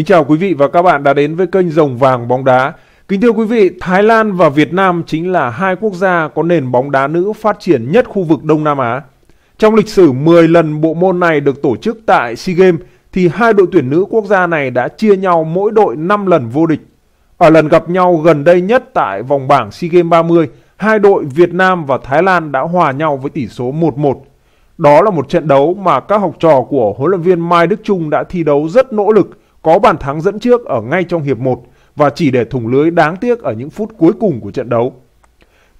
Kính chào quý vị và các bạn đã đến với kênh Rồng Vàng Bóng Đá. Kính thưa quý vị, Thái Lan và Việt Nam chính là hai quốc gia có nền bóng đá nữ phát triển nhất khu vực Đông Nam Á. Trong lịch sử 10 lần bộ môn này được tổ chức tại SEA Games thì hai đội tuyển nữ quốc gia này đã chia nhau mỗi đội 5 lần vô địch. Ở lần gặp nhau gần đây nhất tại vòng bảng SEA Games 30, hai đội Việt Nam và Thái Lan đã hòa nhau với tỷ số 1-1. Đó là một trận đấu mà các học trò của huấn luyện viên Mai Đức Chung đã thi đấu rất nỗ lực, có bàn thắng dẫn trước ở ngay trong hiệp 1 và chỉ để thủng lưới đáng tiếc ở những phút cuối cùng của trận đấu.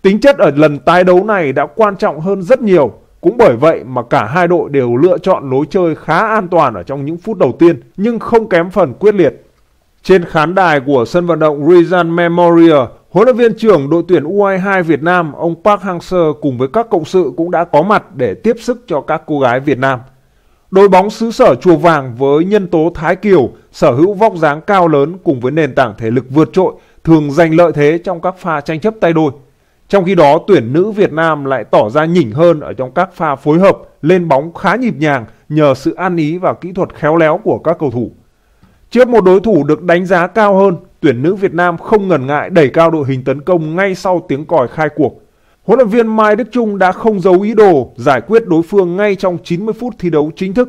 Tính chất ở lần tái đấu này đã quan trọng hơn rất nhiều, cũng bởi vậy mà cả hai đội đều lựa chọn lối chơi khá an toàn ở trong những phút đầu tiên nhưng không kém phần quyết liệt. Trên khán đài của sân vận động Rizan Memorial, huấn luyện viên trưởng đội tuyển U22 Việt Nam ông Park Hang-seo cùng với các cộng sự cũng đã có mặt để tiếp sức cho các cô gái Việt Nam. Đội bóng xứ sở Chùa Vàng với nhân tố Thái Kiều, sở hữu vóc dáng cao lớn cùng với nền tảng thể lực vượt trội, thường giành lợi thế trong các pha tranh chấp tay đôi. Trong khi đó, tuyển nữ Việt Nam lại tỏ ra nhỉnh hơn ở trong các pha phối hợp, lên bóng khá nhịp nhàng nhờ sự ăn ý và kỹ thuật khéo léo của các cầu thủ. Trước một đối thủ được đánh giá cao hơn, tuyển nữ Việt Nam không ngần ngại đẩy cao đội hình tấn công ngay sau tiếng còi khai cuộc. Huấn luyện viên Mai Đức Chung đã không giấu ý đồ giải quyết đối phương ngay trong 90 phút thi đấu chính thức.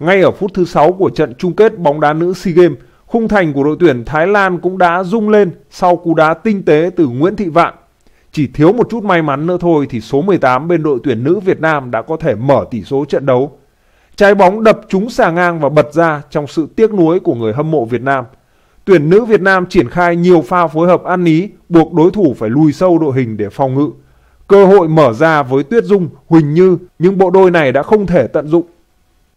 Ngay ở phút thứ 6 của trận chung kết bóng đá nữ SEA Games, khung thành của đội tuyển Thái Lan cũng đã rung lên sau cú đá tinh tế từ Nguyễn Thị Vạn. Chỉ thiếu một chút may mắn nữa thôi thì số 18 bên đội tuyển nữ Việt Nam đã có thể mở tỷ số trận đấu. Trái bóng đập trúng xà ngang và bật ra trong sự tiếc nuối của người hâm mộ Việt Nam. Tuyển nữ Việt Nam triển khai nhiều pha phối hợp ăn ý, buộc đối thủ phải lùi sâu đội hình để phòng ngự. Cơ hội mở ra với Tuyết Dung, Huỳnh Như nhưng bộ đôi này đã không thể tận dụng.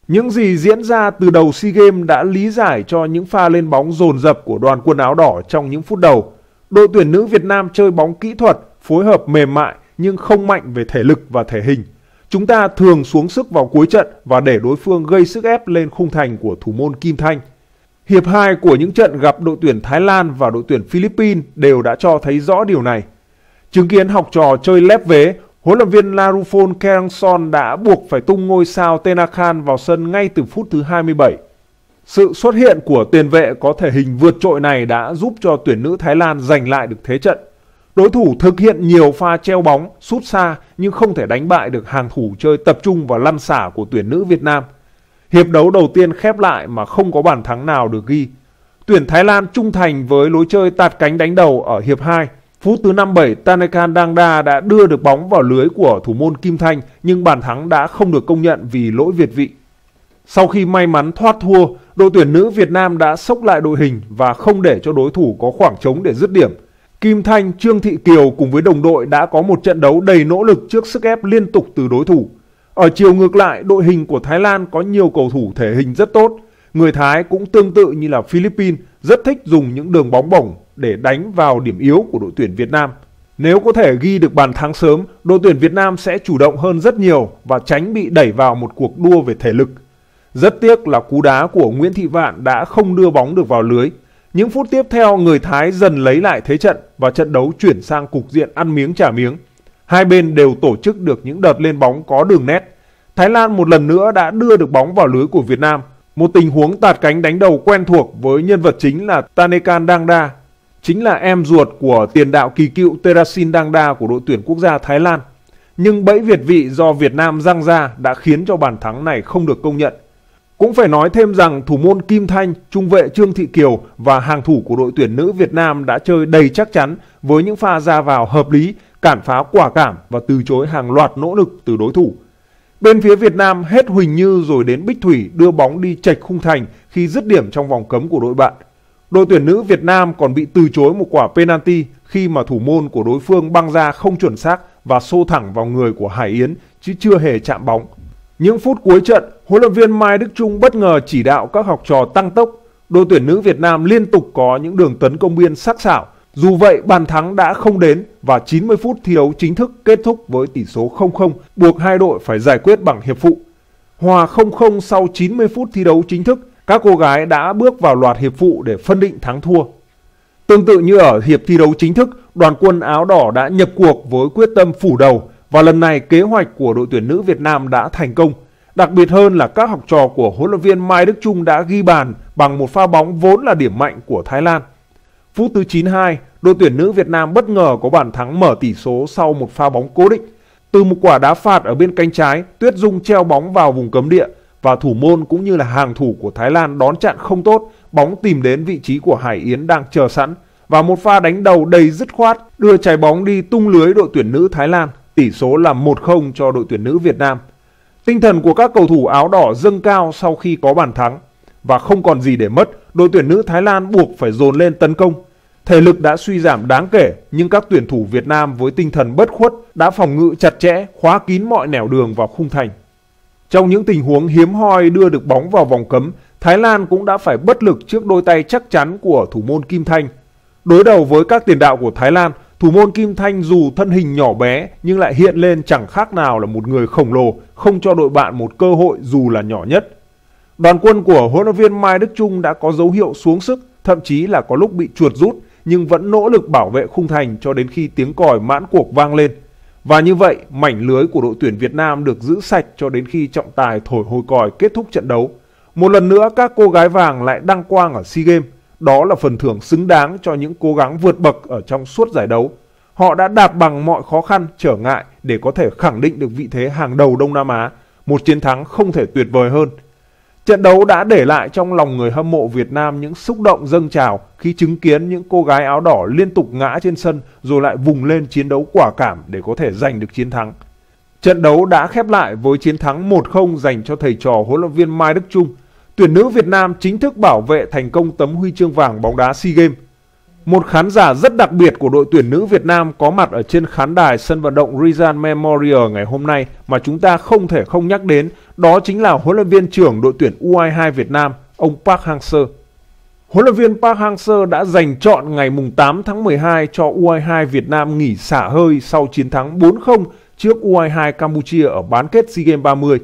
Những gì diễn ra từ đầu SEA Games đã lý giải cho những pha lên bóng dồn dập của đoàn quân áo đỏ trong những phút đầu. Đội tuyển nữ Việt Nam chơi bóng kỹ thuật, phối hợp mềm mại nhưng không mạnh về thể lực và thể hình. Chúng ta thường xuống sức vào cuối trận và để đối phương gây sức ép lên khung thành của thủ môn Kim Thanh. Hiệp 2 của những trận gặp đội tuyển Thái Lan và đội tuyển Philippines đều đã cho thấy rõ điều này. Chứng kiến học trò chơi lép vế, huấn luyện viên Larufon Kerangson đã buộc phải tung ngôi sao Tenakan vào sân ngay từ phút thứ 27. Sự xuất hiện của tiền vệ có thể hình vượt trội này đã giúp cho tuyển nữ Thái Lan giành lại được thế trận. Đối thủ thực hiện nhiều pha treo bóng, sút xa nhưng không thể đánh bại được hàng thủ chơi tập trung và lăn xả của tuyển nữ Việt Nam. Hiệp đấu đầu tiên khép lại mà không có bàn thắng nào được ghi. Tuyển Thái Lan trung thành với lối chơi tạt cánh đánh đầu ở hiệp 2. Phút thứ 57, Tanekan Dangda đã đưa được bóng vào lưới của thủ môn Kim Thanh nhưng bàn thắng đã không được công nhận vì lỗi việt vị. Sau khi may mắn thoát thua, đội tuyển nữ Việt Nam đã sốc lại đội hình và không để cho đối thủ có khoảng trống để dứt điểm. Kim Thanh, Trương Thị Kiều cùng với đồng đội đã có một trận đấu đầy nỗ lực trước sức ép liên tục từ đối thủ. Ở chiều ngược lại, đội hình của Thái Lan có nhiều cầu thủ thể hình rất tốt. Người Thái cũng tương tự như là Philippines, rất thích dùng những đường bóng bổng để đánh vào điểm yếu của đội tuyển Việt Nam. Nếu có thể ghi được bàn thắng sớm, đội tuyển Việt Nam sẽ chủ động hơn rất nhiều và tránh bị đẩy vào một cuộc đua về thể lực. Rất tiếc là cú đá của Nguyễn Thị Vạn đã không đưa bóng được vào lưới. Những phút tiếp theo, người Thái dần lấy lại thế trận và trận đấu chuyển sang cục diện ăn miếng trả miếng. Hai bên đều tổ chức được những đợt lên bóng có đường nét. Thái Lan một lần nữa đã đưa được bóng vào lưới của Việt Nam. Một tình huống tạt cánh đánh đầu quen thuộc với nhân vật chính là Tanekan Dangda, chính là em ruột của tiền đạo kỳ cựu Terasin Dangda của đội tuyển quốc gia Thái Lan. Nhưng bẫy Việt vị do Việt Nam răng ra đã khiến cho bàn thắng này không được công nhận. Cũng phải nói thêm rằng thủ môn Kim Thanh, trung vệ Trương Thị Kiều và hàng thủ của đội tuyển nữ Việt Nam đã chơi đầy chắc chắn với những pha ra vào hợp lý, cản phá quả cảm và từ chối hàng loạt nỗ lực từ đối thủ. Bên phía Việt Nam hết Huỳnh Như rồi đến Bích Thủy đưa bóng đi chạch khung thành khi dứt điểm trong vòng cấm của đội bạn. Đội tuyển nữ Việt Nam còn bị từ chối một quả penalty khi mà thủ môn của đối phương băng ra không chuẩn xác và xô thẳng vào người của Hải Yến chứ chưa hề chạm bóng. Những phút cuối trận, huấn luyện viên Mai Đức Trung bất ngờ chỉ đạo các học trò tăng tốc. Đội tuyển nữ Việt Nam liên tục có những đường tấn công biên sắc sảo. Dù vậy, bàn thắng đã không đến và 90 phút thi đấu chính thức kết thúc với tỷ số 0-0, buộc hai đội phải giải quyết bằng hiệp phụ. Hòa 0-0 sau 90 phút thi đấu chính thức, các cô gái đã bước vào loạt hiệp phụ để phân định thắng thua. Tương tự như ở hiệp thi đấu chính thức, đoàn quân áo đỏ đã nhập cuộc với quyết tâm phủ đầu và lần này kế hoạch của đội tuyển nữ Việt Nam đã thành công. Đặc biệt hơn là các học trò của huấn luyện viên Mai Đức Trung đã ghi bàn bằng một pha bóng vốn là điểm mạnh của Thái Lan. Phút thứ 92, đội tuyển nữ Việt Nam bất ngờ có bàn thắng mở tỷ số sau một pha bóng cố định. Từ một quả đá phạt ở bên cánh trái, Tuyết Dung treo bóng vào vùng cấm địa và thủ môn cũng như là hàng thủ của Thái Lan đón chặn không tốt, bóng tìm đến vị trí của Hải Yến đang chờ sẵn và một pha đánh đầu đầy dứt khoát đưa trái bóng đi tung lưới đội tuyển nữ Thái Lan, tỷ số là 1-0 cho đội tuyển nữ Việt Nam. Tinh thần của các cầu thủ áo đỏ dâng cao sau khi có bàn thắng và không còn gì để mất, đội tuyển nữ Thái Lan buộc phải dồn lên tấn công. Thể lực đã suy giảm đáng kể, nhưng các tuyển thủ Việt Nam với tinh thần bất khuất đã phòng ngự chặt chẽ, khóa kín mọi nẻo đường vào khung thành. Trong những tình huống hiếm hoi đưa được bóng vào vòng cấm, Thái Lan cũng đã phải bất lực trước đôi tay chắc chắn của thủ môn Kim Thanh. Đối đầu với các tiền đạo của Thái Lan, thủ môn Kim Thanh dù thân hình nhỏ bé nhưng lại hiện lên chẳng khác nào là một người khổng lồ, không cho đội bạn một cơ hội dù là nhỏ nhất. Đoàn quân của huấn luyện viên Mai Đức Trung đã có dấu hiệu xuống sức, thậm chí là có lúc bị chuột rút nhưng vẫn nỗ lực bảo vệ khung thành cho đến khi tiếng còi mãn cuộc vang lên. Và như vậy, mảnh lưới của đội tuyển Việt Nam được giữ sạch cho đến khi trọng tài thổi hồi còi kết thúc trận đấu. Một lần nữa các cô gái vàng lại đăng quang ở SEA Games. Đó là phần thưởng xứng đáng cho những cố gắng vượt bậc ở trong suốt giải đấu. Họ đã đạp bằng mọi khó khăn, trở ngại để có thể khẳng định được vị thế hàng đầu Đông Nam Á. Một chiến thắng không thể tuyệt vời hơn. Trận đấu đã để lại trong lòng người hâm mộ Việt Nam những xúc động dâng trào khi chứng kiến những cô gái áo đỏ liên tục ngã trên sân rồi lại vùng lên chiến đấu quả cảm để có thể giành được chiến thắng. Trận đấu đã khép lại với chiến thắng 1-0 dành cho thầy trò huấn luyện viên Mai Đức Trung. Tuyển nữ Việt Nam chính thức bảo vệ thành công tấm huy chương vàng bóng đá SEA Games. Một khán giả rất đặc biệt của đội tuyển nữ Việt Nam có mặt ở trên khán đài sân vận động Rizan Memorial ngày hôm nay mà chúng ta không thể không nhắc đến, đó chính là huấn luyện viên trưởng đội tuyển U22 Việt Nam, ông Park Hang-seo. Huấn luyện viên Park Hang-seo đã dành chọn ngày 8 tháng 12 cho U22 Việt Nam nghỉ xả hơi sau chiến thắng 4-0 trước U22 Campuchia ở bán kết SEA Games 30.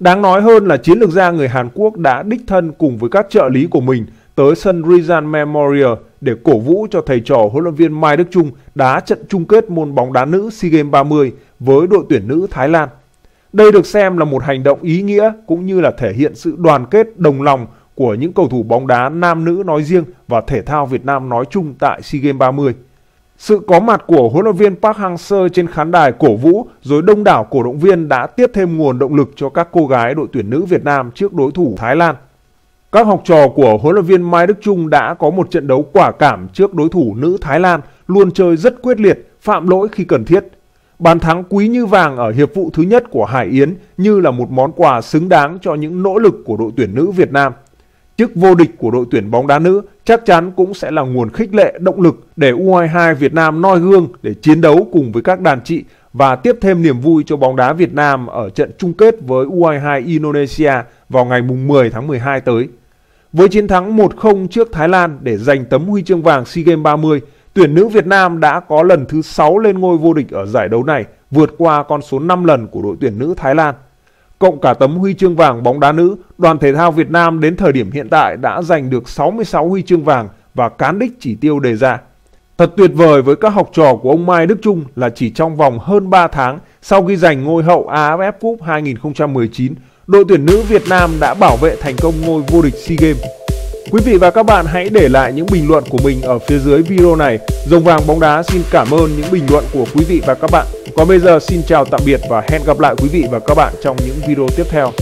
Đáng nói hơn là chiến lược gia người Hàn Quốc đã đích thân cùng với các trợ lý của mình tới sân Rizal Memorial để cổ vũ cho thầy trò huấn luyện viên Mai Đức Trung đá trận chung kết môn bóng đá nữ SEA Games 30 với đội tuyển nữ Thái Lan. Đây được xem là một hành động ý nghĩa cũng như là thể hiện sự đoàn kết, đồng lòng của những cầu thủ bóng đá nam nữ nói riêng và thể thao Việt Nam nói chung tại SEA Games 30. Sự có mặt của huấn luyện viên Park Hang-seo trên khán đài cổ vũ rồi đông đảo cổ động viên đã tiếp thêm nguồn động lực cho các cô gái đội tuyển nữ Việt Nam trước đối thủ Thái Lan. Các học trò của huấn luyện viên Mai Đức Trung đã có một trận đấu quả cảm trước đối thủ nữ Thái Lan, luôn chơi rất quyết liệt, phạm lỗi khi cần thiết. Bàn thắng quý như vàng ở hiệp vụ thứ nhất của Hải Yến như là một món quà xứng đáng cho những nỗ lực của đội tuyển nữ Việt Nam. Chức vô địch của đội tuyển bóng đá nữ chắc chắn cũng sẽ là nguồn khích lệ động lực để U22 Việt Nam noi gương để chiến đấu cùng với các đàn chị và tiếp thêm niềm vui cho bóng đá Việt Nam ở trận chung kết với U22 Indonesia vào ngày 10 tháng 12 tới. Với chiến thắng 1-0 trước Thái Lan để giành tấm huy chương vàng SEA Games 30, tuyển nữ Việt Nam đã có lần thứ 6 lên ngôi vô địch ở giải đấu này, vượt qua con số 5 lần của đội tuyển nữ Thái Lan. Cộng cả tấm huy chương vàng bóng đá nữ, đoàn thể thao Việt Nam đến thời điểm hiện tại đã giành được 66 huy chương vàng và cán đích chỉ tiêu đề ra. Thật tuyệt vời với các học trò của ông Mai Đức Trung là chỉ trong vòng hơn 3 tháng sau khi giành ngôi hậu AFF Cup 2019, đội tuyển nữ Việt Nam đã bảo vệ thành công ngôi vô địch SEA Games. Quý vị và các bạn hãy để lại những bình luận của mình ở phía dưới video này. Rồng vàng bóng đá xin cảm ơn những bình luận của quý vị và các bạn. Còn bây giờ xin chào tạm biệt và hẹn gặp lại quý vị và các bạn trong những video tiếp theo.